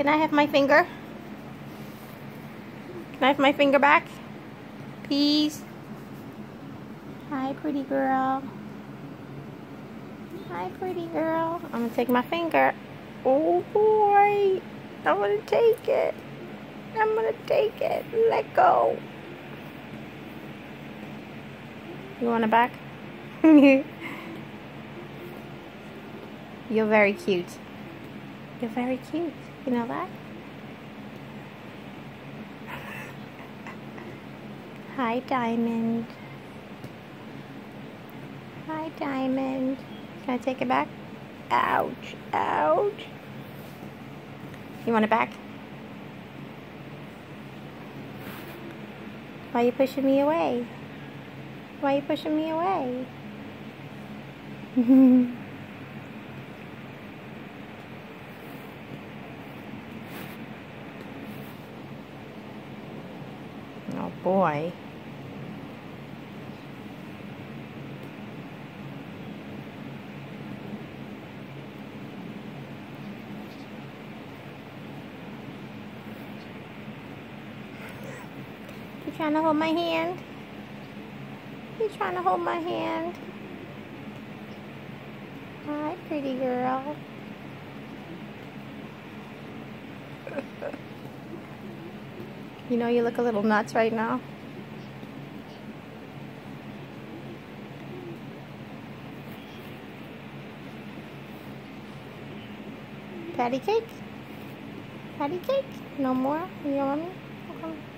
Can I have my finger? Can I have my finger back? Please. Hi, pretty girl. Hi, pretty girl. I'm gonna take my finger. Oh boy. I'm gonna take it. I'm gonna take it. Let go. You want it back? You're very cute. You're very cute. Know that? Hi, Diamond. Hi, Diamond. Can I take it back? Ouch, ouch. You want it back? Why are you pushing me away? Why are you pushing me away? boy. You trying to hold my hand? You trying to hold my hand? Hi, pretty girl. you know you look a little nuts right now. Patty cake? Patty cake? No more? You want me?